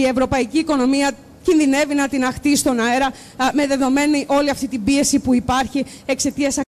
η ευρωπαϊκή οικονομία κινδυνεύει να την αχτεί στον αέρα με δεδομένη όλη αυτή την πίεση που υπάρχει εξαιτίας